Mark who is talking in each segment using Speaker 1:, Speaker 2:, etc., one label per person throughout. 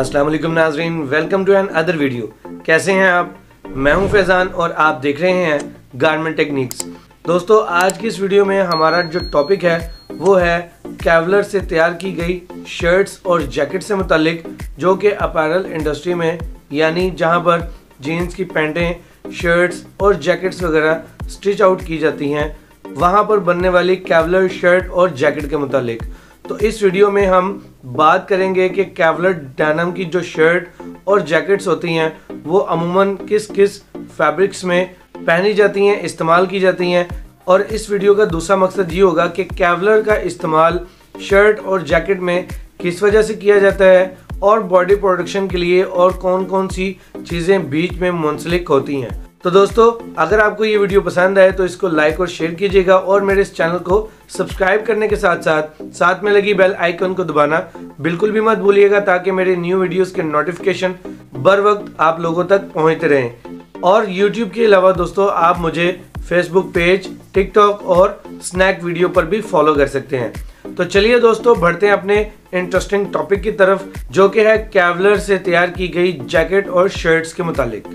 Speaker 1: अस्सलाम वालेकुम नाजरीन welcome to another video कैसे हैं आप? मैं हूँ फैज़ान और आप देख रहे हैं गारमेंट टेक्निक्स दोस्तों, आज की इस वीडियो में हमारा जो टॉपिक है, वो है कैवलर से तैयार की गई शर्ट्स और जैकेट से मुतलिक, जो कि अपैरल इंडस्ट्री में, यानी जहाँ पर जीन्स की पैंटें शर्ट्स और जैकेट्स वगैरह स्टिच आउट की जाती हैं, वहाँ पर बनने वाली कैवलर शर्ट और जैकेट के मुतालिक। तो इस वीडियो में हम बात करेंगे कि कैवलर डैनम की जो शर्ट और जैकेट्स होती हैं, वो अमूमन किस किस फैब्रिक्स में पहनी जाती हैं, इस्तेमाल की जाती हैं। और इस वीडियो का दूसरा मकसद ये होगा कि कैवलर का इस्तेमाल शर्ट और जैकेट में किस वजह से किया जाता है और बॉडी प्रोडक्शन के लिए और कौन कौन सी चीज़ें बीच में मुंसलिक होती हैं। तो दोस्तों, अगर आपको ये वीडियो पसंद आए तो इसको लाइक और शेयर कीजिएगा और मेरे इस चैनल को सब्सक्राइब करने के साथ साथ साथ में लगी बेल आइकन को दबाना बिल्कुल भी मत भूलिएगा ताकि मेरे न्यू वीडियोस के नोटिफिकेशन बर वक्त आप लोगों तक पहुँचते रहें। और यूट्यूब के अलावा दोस्तों, आप मुझे फेसबुक पेज टिकटॉक और स्नैक वीडियो पर भी फॉलो कर सकते हैं। तो चलिए दोस्तों, बढ़ते हैं अपने इंटरेस्टिंग टॉपिक की तरफ़, जो कि है कैवलर से तैयार की गई जैकेट और शर्ट्स के मुतालिक।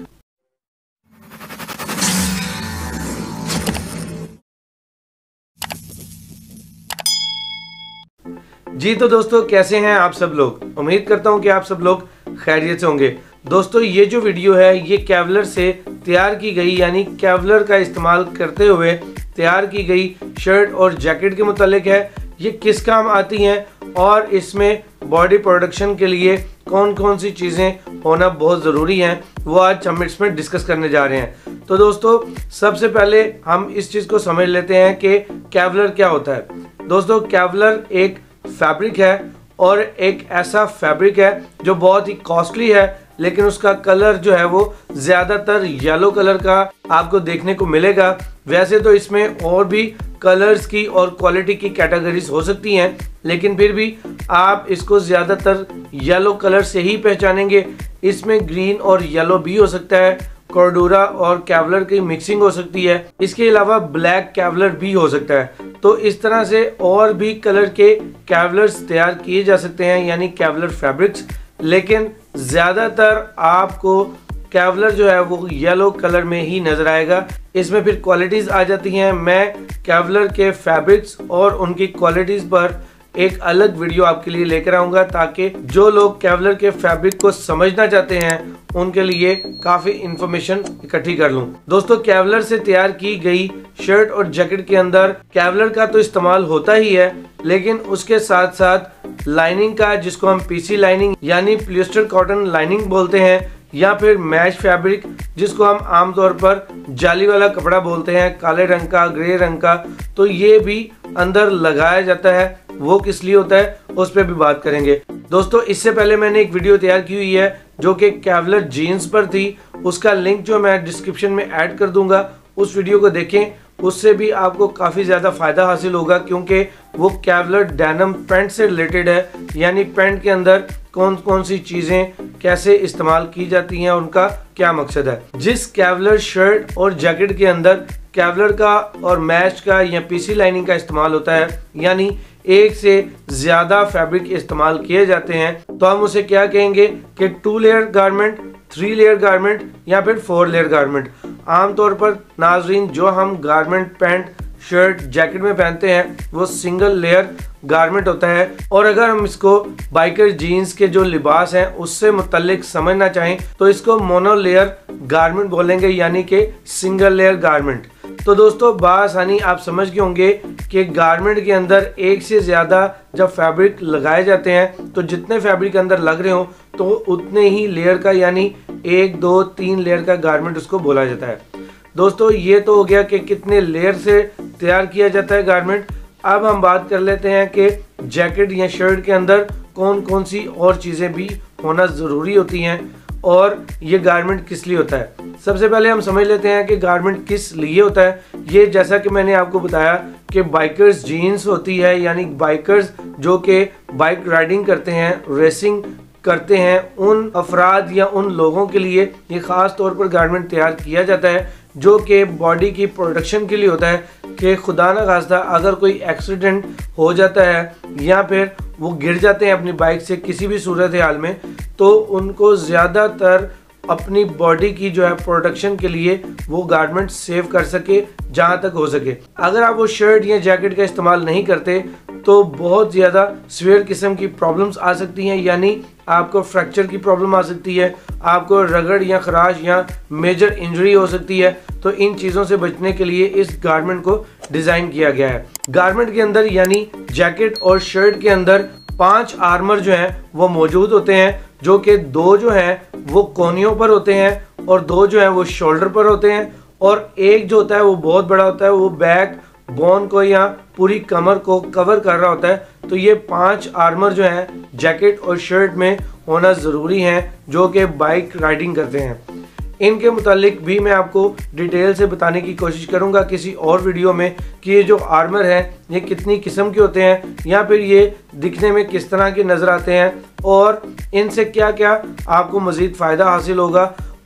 Speaker 1: जी तो दोस्तों, कैसे हैं आप सब लोग? उम्मीद करता हूँ कि आप सब लोग खैरियत से होंगे। दोस्तों, ये जो वीडियो है, ये कैवलर से तैयार की गई, यानी कैवलर का इस्तेमाल करते हुए तैयार की गई शर्ट और जैकेट के मुतालिक है। ये किस काम आती हैं और इसमें बॉडी प्रोडक्शन के लिए कौन कौन सी चीज़ें होना बहुत ज़रूरी हैं, वो आज हम इसमें डिस्कस करने जा रहे हैं। तो दोस्तों, सबसे पहले हम इस चीज़ को समझ लेते हैं कि कैवलर क्या होता है। दोस्तों, कैवलर एक फैब्रिक है और एक ऐसा फैब्रिक है जो बहुत ही कॉस्टली है, लेकिन उसका कलर जो है वो ज़्यादातर येलो कलर का आपको देखने को मिलेगा। वैसे तो इसमें और भी कलर्स की और क्वालिटी की कैटेगरीज हो सकती हैं, लेकिन फिर भी आप इसको ज़्यादातर येलो कलर से ही पहचानेंगे। इसमें ग्रीन और येलो भी हो सकता है। कॉर्डोरा और कैवलर की मिक्सिंग हो सकती है। इसके अलावा ब्लैक कैवलर भी हो सकता है। तो इस तरह से और भी कलर के कैवलर्स तैयार किए जा सकते हैं, यानी कैवलर फैब्रिक्स लेकिन ज़्यादातर आपको कैवलर जो है वो येलो कलर में ही नज़र आएगा। इसमें फिर क्वालिटीज़ आ जाती हैं। मैं कैवलर के फैब्रिक्स और उनकी क्वालिटीज़ पर एक अलग वीडियो आपके लिए लेकर आऊँगा ताकि जो लोग कैवलर के फैब्रिक को समझना चाहते हैं, उनके लिए काफ़ी इंफॉर्मेशन इकट्ठी कर लूँ। दोस्तों कैवलर से तैयार की गई शर्ट और जैकेट के अंदर कैवलर का तो इस्तेमाल होता ही है, लेकिन उसके साथ साथ लाइनिंग का, जिसको हम पीसी लाइनिंग यानी प्लिस्टर कॉटन लाइनिंग बोलते हैं या फिर मैश फैब्रिक, जिसको हम आमतौर पर जाली वाला कपड़ा बोलते हैं, काले रंग का, ग्रे रंग का तो ये भी अंदर लगाया जाता है। वो किस लिए होता है, उस पर भी बात करेंगे। दोस्तों, इससे पहले मैंने एक वीडियो तैयार की हुई है, जो कि कैवलर जीन्स पर थी। उसका लिंक जो मैं डिस्क्रिप्शन में ऐड कर दूँगा, उस वीडियो को देखें। उससे भी आपको काफ़ी ज़्यादा फ़ायदा हासिल होगा, क्योंकि वो कैवलर डैनम पेंट से रिलेटेड है। यानी पेंट के अंदर कौन कौन सी चीज़ें कैसे इस्तेमाल की जाती हैं, उनका क्या मकसद है? जिस कैवलर शर्ट और जैकेट के अंदर कैवलर का और मैच का या पीसी लाइनिंग का इस्तेमाल होता है, यानी एक से ज़्यादा फैब्रिक इस्तेमाल किए जाते हैं तो हम उसे क्या कहेंगे कि two layer garment three layer garment या फिर फोर लेयर गारमेंट आमतौर पर नाजरीन, जो हम गारमेंट पैंट शर्ट, जैकेट में पहनते हैं, वो सिंगल लेयर गारमेंट होता है। और अगर हम इसको बाइकर जीन्स के जो लिबास हैं, उससे मुतलिक समझना चाहें तो इसको मोनो लेयर गारमेंट बोलेंगे, यानी कि सिंगल लेयर गारमेंट तो दोस्तों बासानी आप समझ गए होंगे कि गारमेंट के अंदर एक से ज़्यादा जब फैब्रिक लगाए जाते हैं तो जितने फैब्रिक अंदर लग रहे हो तो उतने ही लेयर का, यानी एक, दो, तीन लेयर का गारमेंट उसको बोला जाता है। दोस्तों, ये तो हो गया कि कितने लेयर से तैयार किया जाता है गारमेंट अब हम बात कर लेते हैं कि जैकेट या शर्ट के अंदर कौन कौन सी और चीज़ें भी होना ज़रूरी होती हैं और ये गारमेंट किस लिए होता है? सबसे पहले हम समझ लेते हैं कि गारमेंट किस लिए होता है। ये जैसा कि मैंने आपको बताया कि बाइकर्स जीन्स होती है, यानी बाइकर्स जो कि बाइक राइडिंग करते हैं रेसिंग करते हैं, उन अफराद या उन लोगों के लिए ये ख़ास तौर पर गारमेंट तैयार किया जाता है, जो कि बॉडी की प्रोडक्शन के लिए होता है। कि खुदा न खास्ता, अगर कोई एक्सीडेंट हो जाता है या फिर वो गिर जाते हैं अपनी बाइक से किसी भी सूरत हाल में तो उनको ज़्यादातर अपनी बॉडी की जो है प्रोटेक्शन के लिए वो गारमेंट सेव कर सके, जहाँ तक हो सके। अगर आप वो शर्ट या जैकेट का इस्तेमाल नहीं करते तो बहुत ज़्यादा स्वेयर किस्म की प्रॉब्लम्स आ सकती हैं, यानी आपको फ्रैक्चर की प्रॉब्लम आ सकती है, आपको रगड़ या खराश या मेजर इंजरी हो सकती है। तो इन चीज़ों से बचने के लिए इस गारमेंट को डिज़ाइन किया गया है। गारमेंट के अंदर, यानी जैकेट और शर्ट के अंदर पाँच आर्मर जो हैं, वो मौजूद होते हैं, जो कि दो जो हैं, वो कोनियों पर होते हैं और दो जो हैं, वो शोल्डर पर होते हैं और एक जो होता है, वो बहुत बड़ा होता है, वो बैक बोन को या पूरी कमर को कवर कर रहा होता है तो ये पाँच आर्मर जो हैं जैकेट और शर्ट में होना ज़रूरी है, जो कि बाइक राइडिंग करते हैं। इनके मुतालिक भी मैं आपको डिटेल से बताने की कोशिश करूँगा किसी और वीडियो में कि ये जो आर्मर है, ये कितनी किस्म के होते हैं, या फिर ये दिखने में किस तरह के नज़र आते हैं, और इनसे क्या क्या आपको मज़ीद फ़ायदा हासिल होगा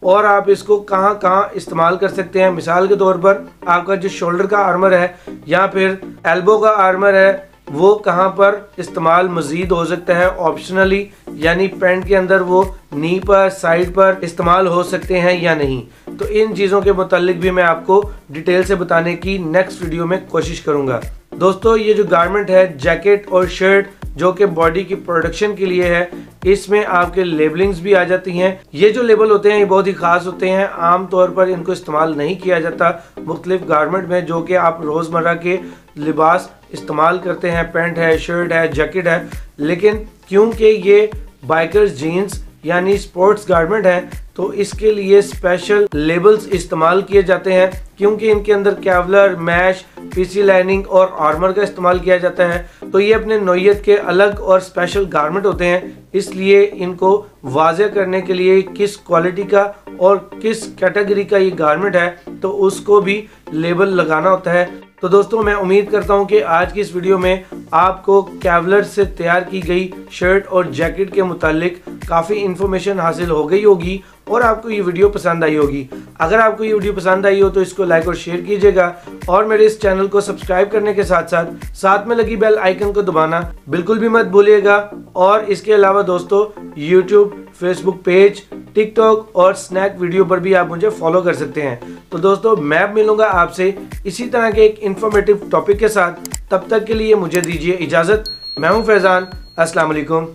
Speaker 1: और आप इसको कहाँ कहाँ इस्तेमाल कर सकते हैं। मिसाल के तौर पर आपका जो शोल्डर का आर्मर है, या फिर एल्बो का आर्मर है, वो कहाँ पर इस्तेमाल मज़ीद हो सकता है। ऑप्शनली यानी पेंट के अंदर वो नी पर, साइड पर इस्तेमाल हो सकते हैं या नहीं। तो इन चीज़ों के मुतालिक भी मैं आपको डिटेल से बताने की नेक्स्ट वीडियो में कोशिश करूँगा। दोस्तों, ये जो गारमेंट है जैकेट और शर्ट जो कि बॉडी की प्रोडक्शन के लिए है, इसमें आपके लेबलिंग्स भी आ जाती हैं। ये जो लेबल होते हैं, ये बहुत ही खास होते हैं। आम तौर पर इनको इस्तेमाल नहीं किया जाता। मुख्तलिफ़ गारमेंट में जो कि आप रोज़मर्रा के लिबास इस्तेमाल करते हैं, पेंट है शर्ट है जैकेट है, लेकिन क्योंकि ये बाइकर्स जीन्स यानी स्पोर्ट्स गारमेंट है तो इसके लिए स्पेशल लेबल्स इस्तेमाल किए जाते हैं, क्योंकि इनके अंदर कैवलर मैश पीसी लाइनिंग और आर्मर का इस्तेमाल किया जाता है। तो ये अपने नोयत के अलग और स्पेशल गारमेंट होते हैं। इसलिए इनको वाजह करने के लिए किस क्वालिटी का और किस कैटेगरी का ये गारमेंट है तो उसको भी लेबल लगाना होता है। तो दोस्तों, मैं उम्मीद करता हूँ कि आज की इस वीडियो में आपको कैवलर से तैयार की गई शर्ट और जैकेट के मुतालिक काफ़ी इन्फॉर्मेशन हासिल हो गई होगी और आपको ये वीडियो पसंद आई होगी। अगर आपको ये वीडियो पसंद आई हो तो इसको लाइक और शेयर कीजिएगा और मेरे इस चैनल को सब्सक्राइब करने के साथ साथ साथ में लगी बेल आइकन को दबाना बिल्कुल भी मत भूलिएगा। और इसके अलावा दोस्तों यूट्यूब फेसबुक पेज टिकटॉक और स्नैक वीडियो पर भी आप मुझे फॉलो कर सकते हैं। तो दोस्तों, मैं मिलूँगा आपसे इसी तरह के एक इन्फॉर्मेटिव टॉपिक के साथ। तब तक के लिए मुझे दीजिए इजाज़त। मैं हूँ फैज़ान। अस्सलाम वालेकुम।